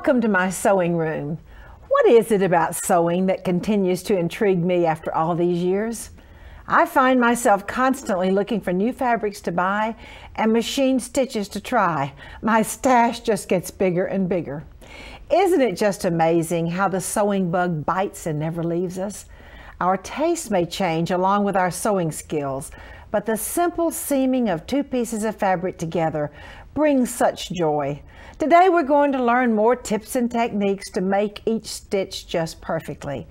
Welcome to my sewing room. What is it about sewing that continues to intrigue me after all these years? I find myself constantly looking for new fabrics to buy and machine stitches to try. My stash just gets bigger and bigger. Isn't it just amazing how the sewing bug bites and never leaves us? Our tastes may change along with our sewing skills, but the simple seaming of two pieces of fabric together brings such joy. Today we're going to learn more tips and techniques to make each stitch just perfectly.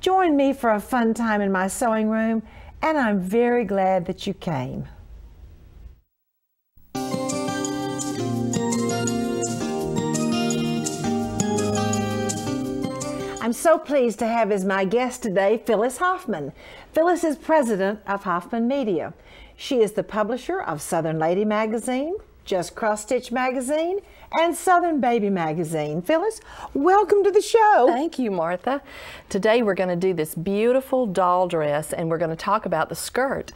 Join me for a fun time in my sewing room and I'm very glad that you came. I'm so pleased to have as my guest today Phyllis Hoffman. Phyllis is president of Hoffman Media. She is the publisher of Southern Lady Magazine, Just Cross Stitch Magazine, and Southern Baby Magazine. Phyllis, welcome to the show. Thank you, Martha. Today we're going to do this beautiful doll dress and we're going to talk about the skirt.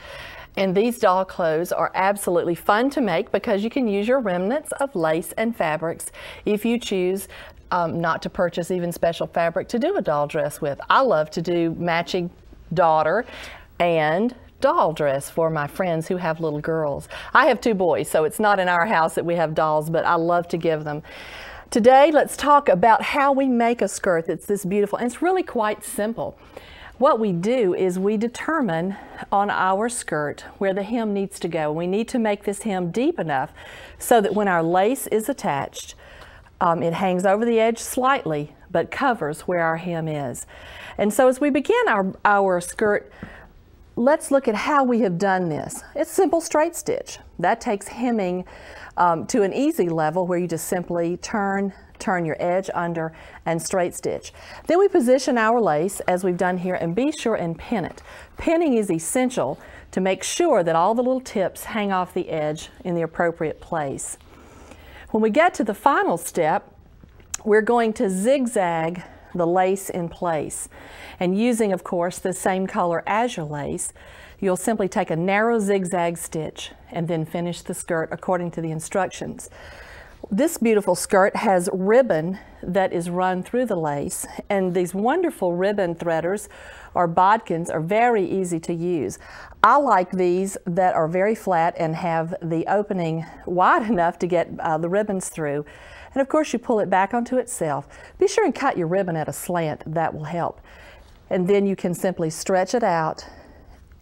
And these doll clothes are absolutely fun to make because you can use your remnants of lace and fabrics if you choose um, not to purchase even special fabric to do a doll dress with. I love to do matching daughter and doll dress for my friends who have little girls. I have two boys, so it's not in our house that we have dolls, but I love to give them. Today, let's talk about how we make a skirt that's this beautiful, and it's really quite simple. What we do is we determine on our skirt where the hem needs to go. We need to make this hem deep enough so that when our lace is attached, um, it hangs over the edge slightly, but covers where our hem is. And so as we begin our, our skirt, let's look at how we have done this. It's simple straight stitch. That takes hemming um, to an easy level where you just simply turn, turn your edge under and straight stitch. Then we position our lace as we've done here and be sure and pin it. Pinning is essential to make sure that all the little tips hang off the edge in the appropriate place. When we get to the final step, we're going to zigzag the lace in place. And using, of course, the same color as your lace, you'll simply take a narrow zigzag stitch and then finish the skirt according to the instructions. This beautiful skirt has ribbon that is run through the lace and these wonderful ribbon threaders or bodkins are very easy to use. I like these that are very flat and have the opening wide enough to get uh, the ribbons through. And of course you pull it back onto itself. Be sure and cut your ribbon at a slant, that will help. And then you can simply stretch it out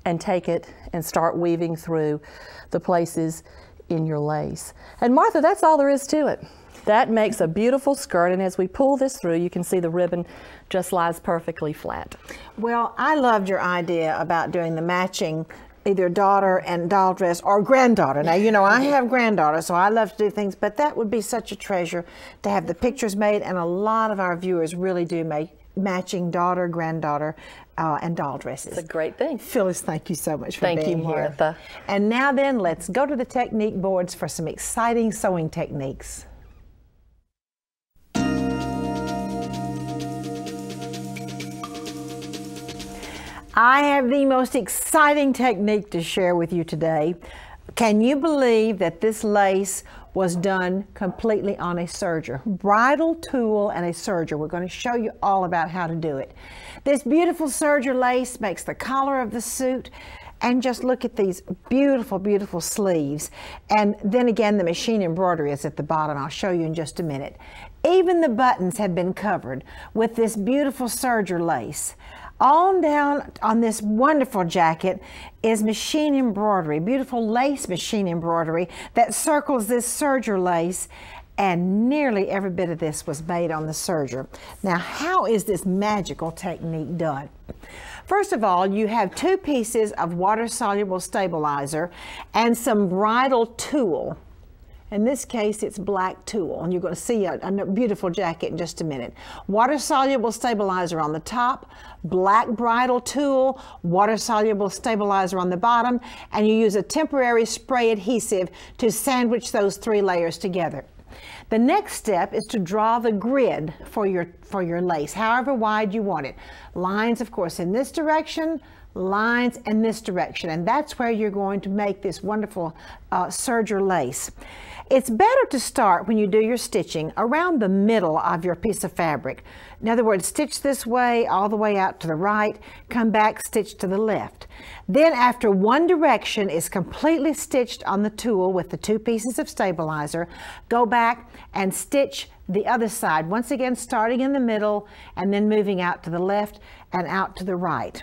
and take it and start weaving through the places in your lace. And Martha, that's all there is to it. That makes a beautiful skirt, and as we pull this through, you can see the ribbon just lies perfectly flat. Well, I loved your idea about doing the matching either daughter and doll dress or granddaughter. Now, you know, I have granddaughter, so I love to do things, but that would be such a treasure to have the pictures made, and a lot of our viewers really do make matching daughter, granddaughter, uh, and doll dresses. It's a great thing. Phyllis, thank you so much for thank being you, Martha. here. And now then, let's go to the technique boards for some exciting sewing techniques. I have the most exciting technique to share with you today. Can you believe that this lace was done completely on a serger? Bridal tulle and a serger. We're going to show you all about how to do it. This beautiful serger lace makes the collar of the suit and just look at these beautiful, beautiful sleeves. And then again, the machine embroidery is at the bottom. I'll show you in just a minute. Even the buttons have been covered with this beautiful serger lace. On down on this wonderful jacket is machine embroidery, beautiful lace machine embroidery that circles this serger lace and nearly every bit of this was made on the serger. Now, how is this magical technique done? First of all, you have two pieces of water-soluble stabilizer and some bridal tulle. In this case, it's black tulle, and you're going to see a, a beautiful jacket in just a minute. Water-soluble stabilizer on the top, black bridal tulle, water-soluble stabilizer on the bottom, and you use a temporary spray adhesive to sandwich those three layers together. The next step is to draw the grid for your, for your lace, however wide you want it. Lines, of course, in this direction, lines in this direction, and that's where you're going to make this wonderful uh, serger lace. It's better to start when you do your stitching around the middle of your piece of fabric. In other words, stitch this way all the way out to the right, come back, stitch to the left. Then after one direction is completely stitched on the tulle with the two pieces of stabilizer, go back and stitch the other side, once again starting in the middle and then moving out to the left and out to the right.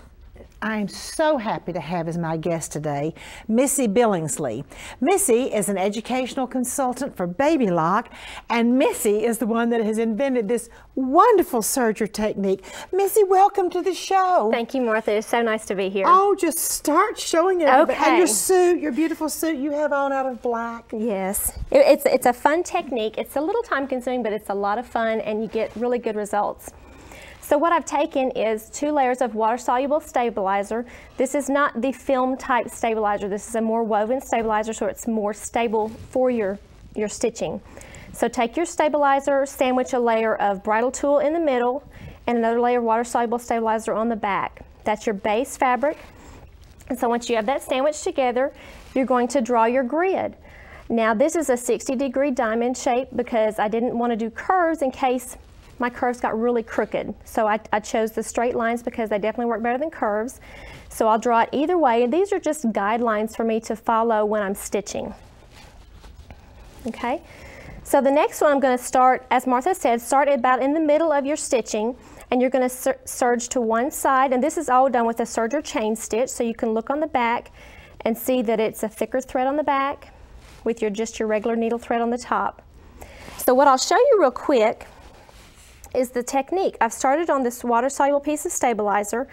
I'm so happy to have as my guest today Missy Billingsley. Missy is an educational consultant for Baby Lock, and Missy is the one that has invented this wonderful serger technique. Missy, welcome to the show. Thank you, Martha. It's so nice to be here. Oh, just start showing it. Okay. And your suit, your beautiful suit you have on out of black. Yes. It, it's, it's a fun technique. It's a little time consuming, but it's a lot of fun, and you get really good results. So what I've taken is two layers of water-soluble stabilizer. This is not the film type stabilizer. This is a more woven stabilizer, so it's more stable for your, your stitching. So take your stabilizer, sandwich a layer of bridal tulle in the middle, and another layer of water-soluble stabilizer on the back. That's your base fabric. And so once you have that sandwiched together, you're going to draw your grid. Now this is a 60 degree diamond shape because I didn't want to do curves in case my curves got really crooked. So I, I, chose the straight lines because they definitely work better than curves. So I'll draw it either way. And these are just guidelines for me to follow when I'm stitching. Okay. So the next one I'm going to start, as Martha said, start about in the middle of your stitching and you're going to serge to one side and this is all done with a serger chain stitch so you can look on the back and see that it's a thicker thread on the back with your just your regular needle thread on the top. So what I'll show you real quick is the technique. I've started on this water-soluble piece of stabilizer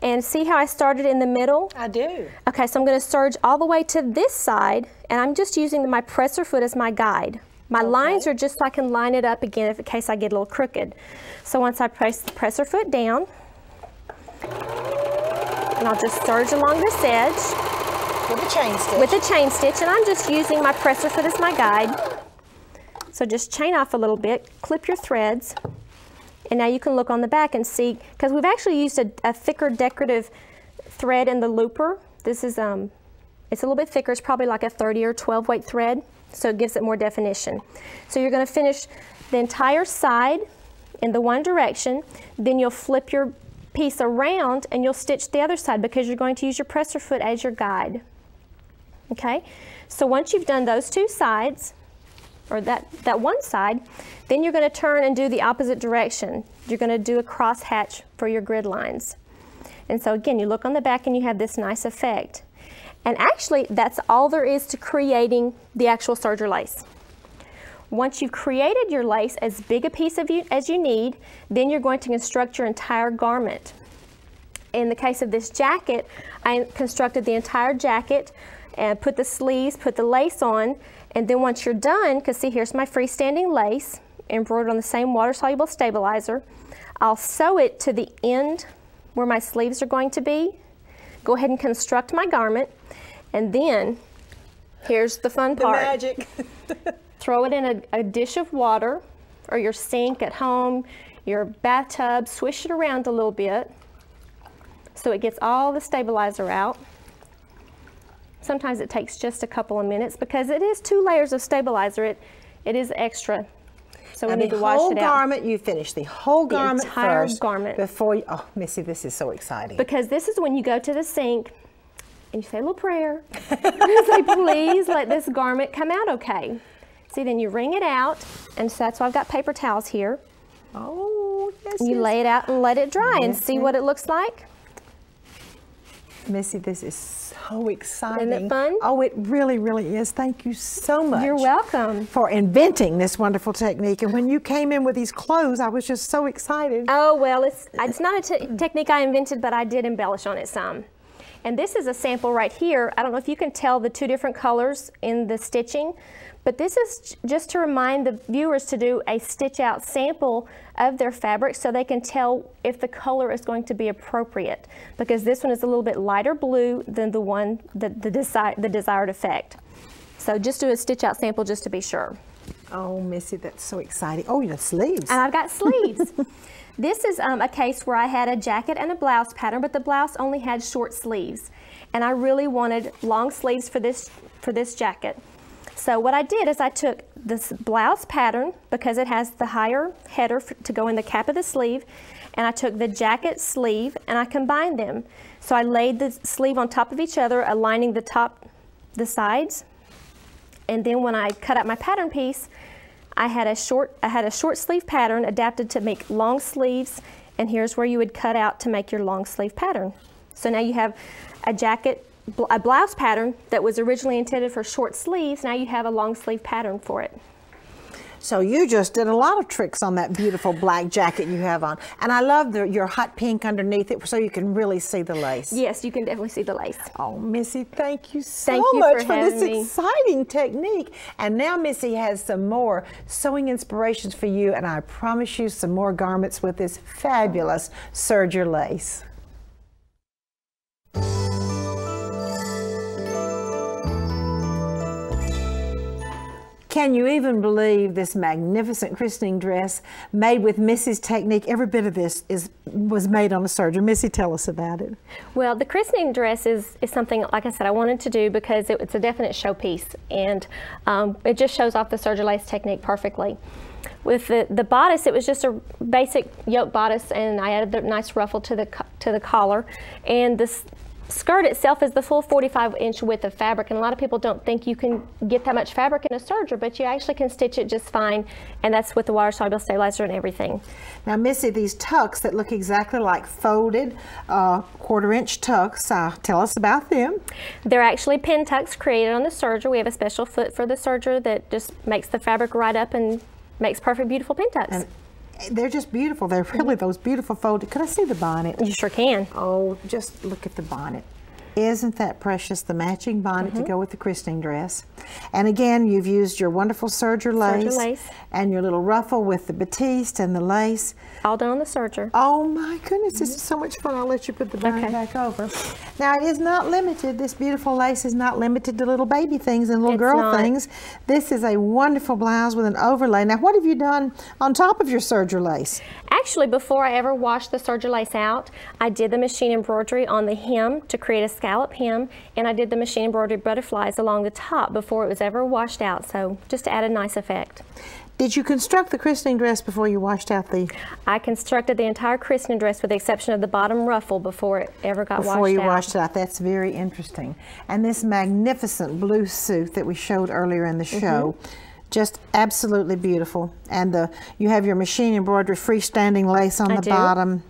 and see how I started in the middle? I do. Okay, so I'm going to serge all the way to this side and I'm just using my presser foot as my guide. My okay. lines are just so I can line it up again if in case I get a little crooked. So once I press the presser foot down, and I'll just serge along this edge. With a chain stitch. With a chain stitch, and I'm just using my presser foot as my guide. So just chain off a little bit, clip your threads, and now you can look on the back and see, because we've actually used a, a, thicker decorative thread in the looper. This is, um, it's a little bit thicker. It's probably like a 30 or 12 weight thread, so it gives it more definition. So you're going to finish the entire side in the one direction, then you'll flip your piece around and you'll stitch the other side because you're going to use your presser foot as your guide. Okay, so once you've done those two sides, or that, that one side, then you're going to turn and do the opposite direction. You're going to do a cross hatch for your grid lines. And so again, you look on the back and you have this nice effect. And actually, that's all there is to creating the actual serger lace. Once you've created your lace as big a piece of you as you need, then you're going to construct your entire garment. In the case of this jacket, I constructed the entire jacket and put the sleeves, put the lace on, and then once you're done, because see here's my freestanding lace embroidered on the same water-soluble stabilizer, I'll sew it to the end where my sleeves are going to be. Go ahead and construct my garment, and then here's the fun the part. magic. Throw it in a, a dish of water or your sink at home, your bathtub, swish it around a little bit so it gets all the stabilizer out. Sometimes it takes just a couple of minutes because it is two layers of stabilizer. It, it is extra. So we need to wash it out. The whole garment, you finish the whole the garment entire first garment. before you, oh, Missy, this is so exciting. Because this is when you go to the sink and you say a little prayer. you say, please let this garment come out okay. See, then you wring it out, and so that's why I've got paper towels here. Oh, yes, You yes. lay it out and let it dry yes, and see what it looks like. Missy, this is so exciting. Isn't it fun? Oh, it really, really is. Thank you so much. You're welcome. For inventing this wonderful technique. And when you came in with these clothes, I was just so excited. Oh, well, it's, it's not a technique I invented, but I did embellish on it some. And this is a sample right here. I don't know if you can tell the two different colors in the stitching, but this is just to remind the viewers to do a stitch out sample of their fabric so they can tell if the color is going to be appropriate because this one is a little bit lighter blue than the one, the, the, desi the desired effect. So just do a stitch out sample just to be sure. Oh, Missy, that's so exciting. Oh, you have sleeves. And I've got sleeves. This is um, a case where I had a jacket and a blouse pattern, but the blouse only had short sleeves. And I really wanted long sleeves for this, for this jacket. So what I did is I took this blouse pattern because it has the higher header to go in the cap of the sleeve and I took the jacket sleeve and I combined them. So I laid the sleeve on top of each other, aligning the top, the sides. And then when I cut out my pattern piece, I had a short, I had a short sleeve pattern adapted to make long sleeves. And here's where you would cut out to make your long sleeve pattern. So now you have a jacket, a blouse pattern that was originally intended for short sleeves. Now you have a long sleeve pattern for it. So you just did a lot of tricks on that beautiful black jacket you have on. And I love the, your hot pink underneath it so you can really see the lace. Yes, you can definitely see the lace. Oh, Missy, thank you so thank you much for, for this me. exciting technique. And now Missy has some more sewing inspirations for you and I promise you some more garments with this fabulous serger lace. Can you even believe this magnificent christening dress made with Missy's technique? Every bit of this is was made on a serger. Missy, tell us about it. Well, the christening dress is, is something, like I said, I wanted to do because it, it's a definite showpiece and um, it just shows off the serger lace technique perfectly. With the, the bodice, it was just a basic yoke bodice and I added the nice ruffle to the, to the collar. And this skirt itself is the full 45 inch width of fabric and a lot of people don't think you can get that much fabric in a serger but you actually can stitch it just fine and that's with the water soluble stabilizer and everything. Now Missy these tucks that look exactly like folded uh, quarter inch tucks uh, tell us about them. They're actually pin tucks created on the serger. We have a special foot for the serger that just makes the fabric right up and makes perfect beautiful pin tucks. And they're just beautiful. They're really mm-hmm. those beautiful folded. Could I see the bonnet? You sure can. Oh, just look at the bonnet. Isn't that precious, the matching bonnet mm -hmm. to mm-hmm. go with the christening dress? And again, you've used your wonderful serger lace, serger lace, and your little ruffle with the batiste and the lace. All done on the serger. Oh my goodness, this is so much fun. I'll let you put the bonnet okay. back over. Now, it is not limited. This beautiful lace is not limited to little baby things and little it's girl not. things. This is a wonderful blouse with an overlay. Now, what have you done on top of your serger lace? Actually, before I ever washed the serger lace out, I did the machine embroidery on the hem to create a scallop hem, and I did the machine embroidery butterflies along the top before it was ever washed out, so just to add a nice effect. Did you construct the christening dress before you washed out the? I constructed the entire christening dress with the exception of the bottom ruffle before it ever got before washed out. Before you washed it out. That's very interesting. And this magnificent blue suit that we showed earlier in the show. Mm -hmm just absolutely beautiful. And the you have your machine embroidery freestanding lace on I the do. bottom.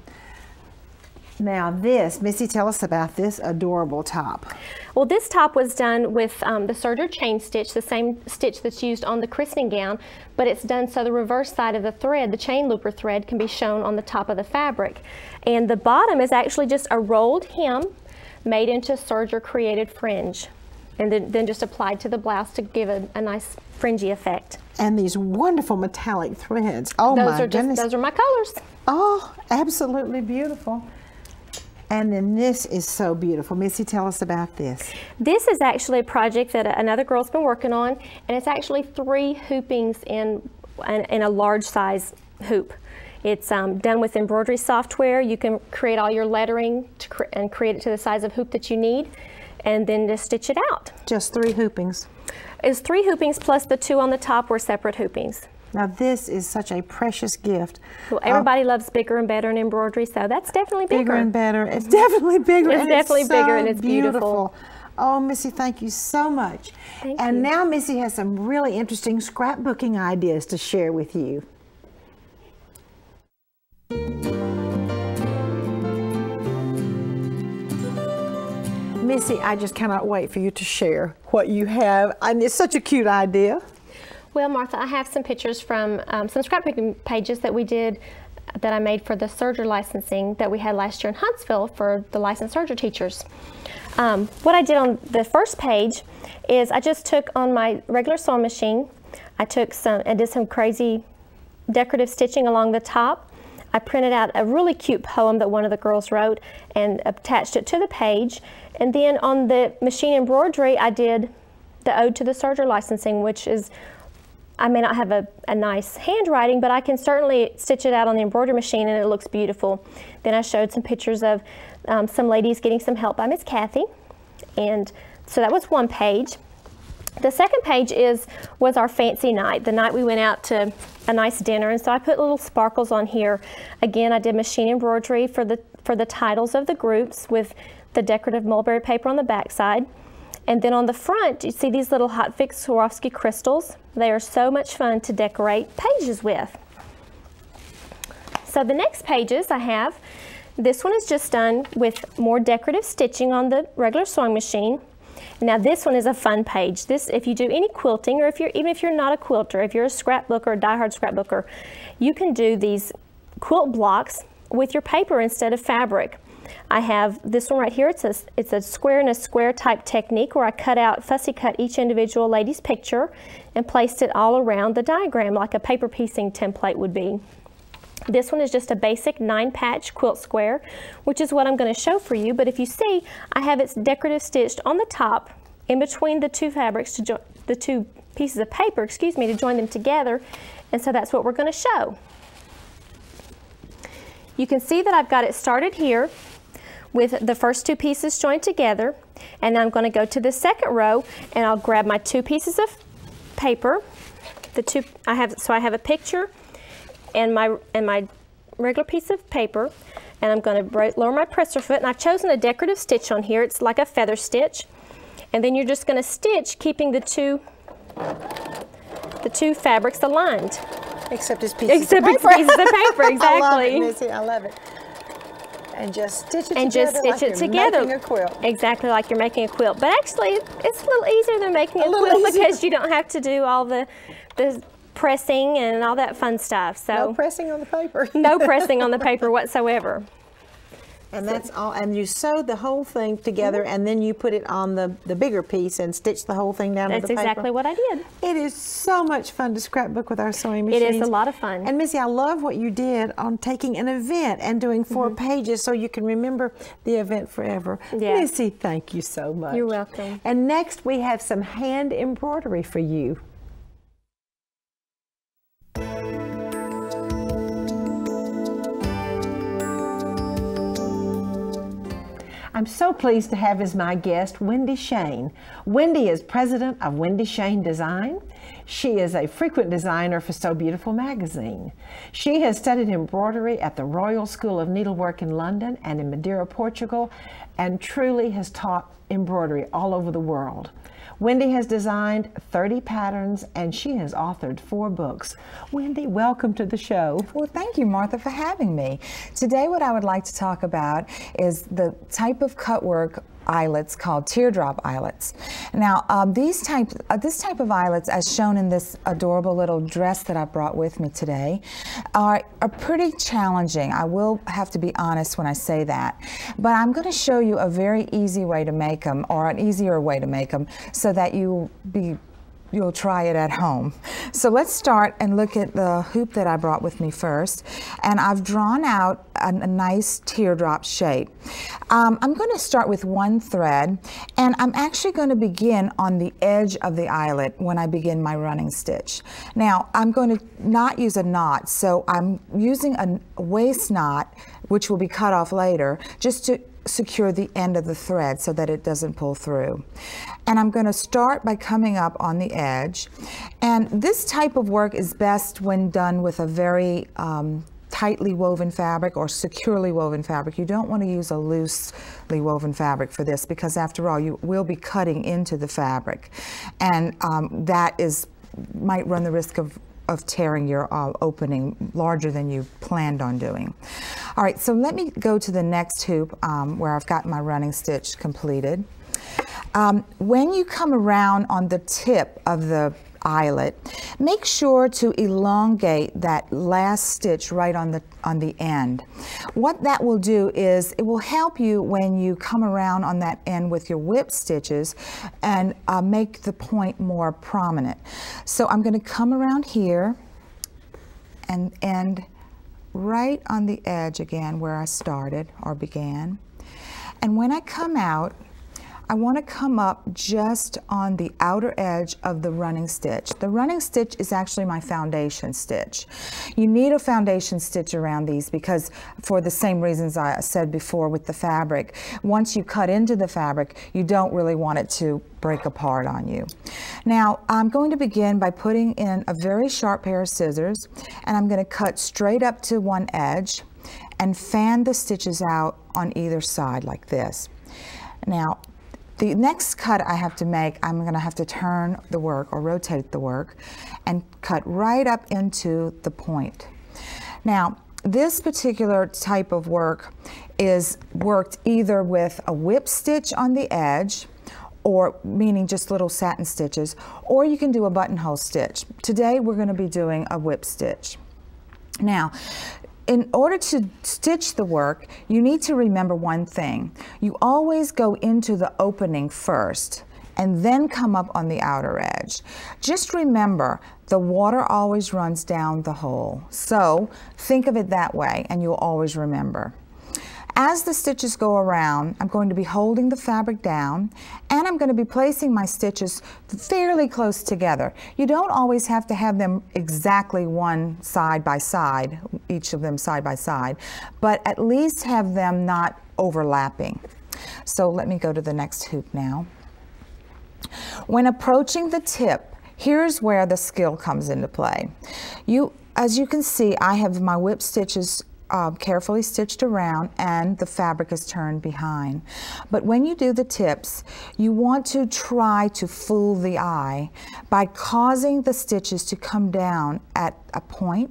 Now this, Missy, tell us about this adorable top. Well, this top was done with um, the serger chain stitch, the same stitch that's used on the christening gown, but it's done so the reverse side of the thread, the chain looper thread, can be shown on the top of the fabric. And the bottom is actually just a rolled hem made into serger created fringe and then, then just applied to the blouse to give a, a nice fringy effect. And these wonderful metallic threads. Oh those my are goodness. Just, those are my colors. Oh, absolutely beautiful. And then this is so beautiful. Missy, tell us about this. This is actually a project that another girl's been working on, and it's actually three hoopings in, in, in a large size hoop. It's um, done with embroidery software. You can create all your lettering cre and create it to the size of hoop that you need, and then just stitch it out. Just three hoopings. It's three hoopings plus the two on the top were separate hoopings. Now this is such a precious gift. Well, everybody uh, loves bigger and better in embroidery, so that's definitely bigger. Bigger and better. It's definitely bigger. It's definitely it's bigger so and it's beautiful. beautiful. Oh, Missy, thank you so much. Thank and you. now Missy has some really interesting scrapbooking ideas to share with you. Missy, I just cannot wait for you to share what you have. And it's such a cute idea. Well, Martha, I have some pictures from um, some scrapbooking pages that we did that I made for the serger licensing that we had last year in Huntsville for the licensed serger teachers. Um, what I did on the first page is I just took on my regular sewing machine, I took some and did some crazy decorative stitching along the top. I printed out a really cute poem that one of the girls wrote and attached it to the page. And then on the machine embroidery, I did the Ode to the Serger licensing, which is, I may not have a, a nice handwriting, but I can certainly stitch it out on the embroidery machine and it looks beautiful. Then I showed some pictures of um, some ladies getting some help by Miss Kathy. And so that was one page. The second page is was our fancy night, the night we went out to a nice dinner, and so I put little sparkles on here. Again, I did machine embroidery for the for the titles of the groups with the decorative mulberry paper on the back side. And then on the front, you see these little Hotfix Swarovski crystals. They are so much fun to decorate pages with. So the next pages I have, this one is just done with more decorative stitching on the regular sewing machine. Now this one is a fun page. This, if you do any quilting, or if you're even if you're not a quilter, if you're a scrapbooker, a diehard scrapbooker, you can do these quilt blocks with your paper instead of fabric. I have this one right here. It's a, it's a square and a square type technique where I cut out, fussy cut each individual lady's picture and placed it all around the diagram like a paper piecing template would be. This one is just a basic nine patch quilt square, which is what I'm going to show for you. But if you see, I have it decorative stitched on the top in between the two fabrics, to the two pieces of paper, excuse me, to join them together. And so that's what we're going to show. You can see that I've got it started here with the first two pieces joined together. And I'm going to go to the second row and I'll grab my two pieces of paper. The two I have so I have a picture and my and my regular piece of paper. And I'm going to lower my presser foot and I've chosen a decorative stitch on here. It's like a feather stitch. And then you're just going to stitch keeping the two the two fabrics aligned. Except it's pieces except of paper. pieces of paper exactly I love it, Missy. I love it and just stitch it and together just stitch like it you're together. making a quilt. Exactly like you're making a quilt. But actually, it's a little easier than making a, a quilt easier. because you don't have to do all the the pressing and all that fun stuff. So no pressing on the paper. no pressing on the paper whatsoever. And that's all. And you sew the whole thing together, mm -hmm. and then you put it on the the bigger piece and stitch the whole thing down that's the paper. That's exactly what I did. It is so much fun to scrapbook with our sewing machines. It is a lot of fun. And Missy, I love what you did on taking an event and doing 4 mm -hmm. pages so you can remember the event forever. Yes. Missy, thank you so much. You're welcome. And next we have some hand embroidery for you. I'm so pleased to have as my guest Wendy Schoen. Wendy is president of Wendy Schoen Design. She is a frequent designer for Sew Beautiful magazine. She has studied embroidery at the Royal School of Needlework in London and in Madeira, Portugal, and truly has taught embroidery all over the world. Wendy has designed 30 patterns and she has authored four books. Wendy, welcome to the show. Well, thank you, Martha, for having me. Today, what I would like to talk about is the type of cut work eyelets called teardrop eyelets. Now, um, these types, uh, this type of eyelets, as shown in this adorable little dress that I brought with me today, are, are pretty challenging. I will have to be honest when I say that. But I'm going to show you a very easy way to make them, or an easier way to make them, so that you be you'll try it at home. So let's start and look at the hoop that I brought with me first. And I've drawn out a, a nice teardrop shape. Um, I'm going to start with one thread and I'm actually going to begin on the edge of the eyelet when I begin my running stitch. Now I'm going to not use a knot so I'm using a waist knot which will be cut off later just to secure the end of the thread so that it doesn't pull through. And I'm going to start by coming up on the edge. And this type of work is best when done with a very um, tightly woven fabric or securely woven fabric. You don't want to use a loosely woven fabric for this because after all you will be cutting into the fabric and um, that is might run the risk of of tearing your uh, opening larger than you planned on doing. All right, so let me go to the next hoop um, where I've got my running stitch completed. Um, when you come around on the tip of the eyelet, make sure to elongate that last stitch right on the on the end. What that will do is it will help you when you come around on that end with your whip stitches and uh, make the point more prominent. So I'm going to come around here and end right on the edge again where I started or began. And when I come out, I want to come up just on the outer edge of the running stitch. The running stitch is actually my foundation stitch. You need a foundation stitch around these because for the same reasons I said before with the fabric, once you cut into the fabric, you don't really want it to break apart on you. Now, I'm going to begin by putting in a very sharp pair of scissors and I'm going to cut straight up to one edge and fan the stitches out on either side like this. Now, the next cut I have to make, I'm going to have to turn the work or rotate the work and cut right up into the point. Now, this particular type of work is worked either with a whip stitch on the edge or meaning just little satin stitches, or you can do a buttonhole stitch. Today we're going to be doing a whip stitch. Now, in order to stitch the work, you need to remember one thing. You always go into the opening first and then come up on the outer edge. Just remember, the water always runs down the hole. So think of it that way and you'll always remember. As the stitches go around, I'm going to be holding the fabric down and I'm going to be placing my stitches fairly close together. You don't always have to have them exactly one side by side, each of them side by side, but at least have them not overlapping. So let me go to the next hoop now. When approaching the tip, here's where the skill comes into play. You, as you can see, I have my whip stitches um, carefully stitched around and the fabric is turned behind. But when you do the tips, you want to try to fool the eye by causing the stitches to come down at a point,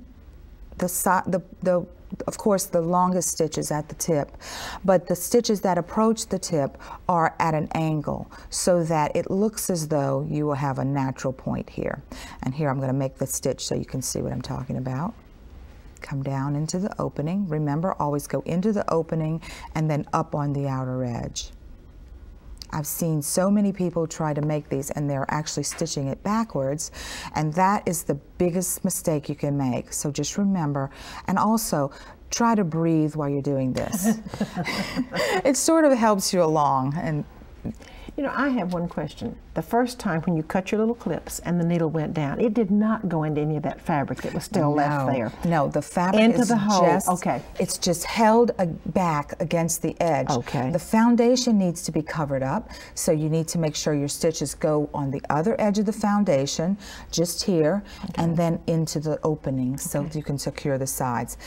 the, the, the of course, the longest stitches at the tip, but the stitches that approach the tip are at an angle so that it looks as though you will have a natural point here. And here I'm going to make the stitch so you can see what I'm talking about come down into the opening. Remember, always go into the opening and then up on the outer edge. I've seen so many people try to make these and they're actually stitching it backwards and that is the biggest mistake you can make. So just remember and also try to breathe while you're doing this. it sort of helps you along and you know, I have one question. The first time when you cut your little clips and the needle went down, it did not go into any of that fabric that was still no, left there. No, the fabric into is the hole. just okay. It's just held back against the edge. Okay. The foundation needs to be covered up, so you need to make sure your stitches go on the other edge of the foundation, just here, okay. and then into the opening so okay. you can secure the sides.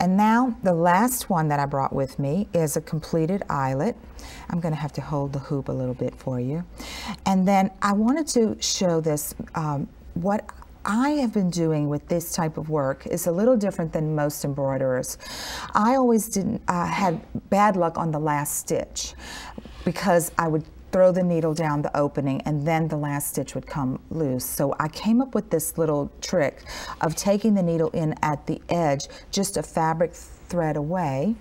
And now the last one that I brought with me is a completed eyelet. I'm going to have to hold the hoop a little bit for you. And then I wanted to show this, um, what I have been doing with this type of work is a little different than most embroiderers. I always didn't uh, had bad luck on the last stitch because I would throw the needle down the opening and then the last stitch would come loose. So I came up with this little trick of taking the needle in at the edge, just a fabric thread away,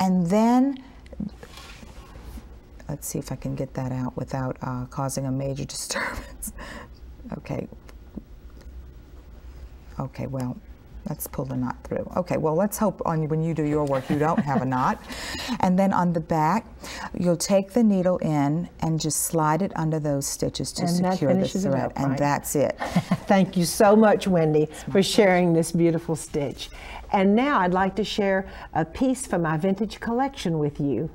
and then Let's see if I can get that out without uh, causing a major disturbance. okay. Okay, well, let's pull the knot through. Okay, well, let's hope on when you do your work you don't have a knot. And then on the back, you'll take the needle in and just slide it under those stitches to and secure the thread. Up, and right? that's it. Thank you so much, Wendy, for sharing this beautiful stitch. And now I'd like to share a piece from my vintage collection with you.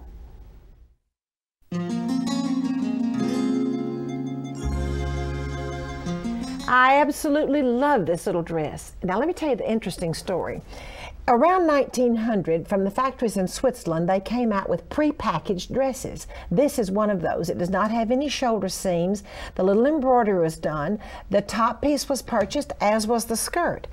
I absolutely love this little dress. Now let me tell you the interesting story. Around 1900, from the factories in Switzerland, they came out with pre-packaged dresses. This is one of those. It does not have any shoulder seams. The little embroidery was done. The top piece was purchased, as was the skirt.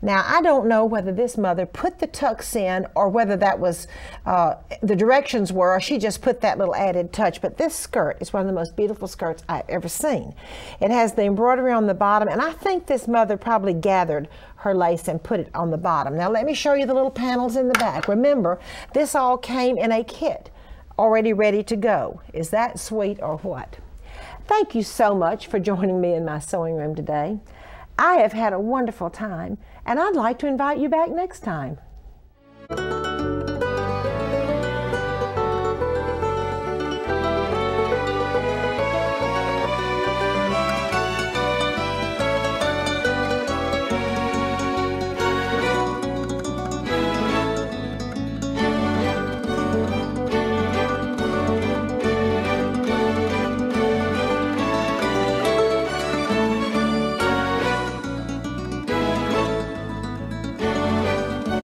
Now, I don't know whether this mother put the tucks in or whether that was, uh, the directions were, or she just put that little added touch, but this skirt is one of the most beautiful skirts I've ever seen. It has the embroidery on the bottom, and I think this mother probably gathered her lace and put it on the bottom. Now, let me show you the little panels in the back. Remember, this all came in a kit, already ready to go. Is that sweet or what? Thank you so much for joining me in my sewing room today. I have had a wonderful time, and I'd like to invite you back next time.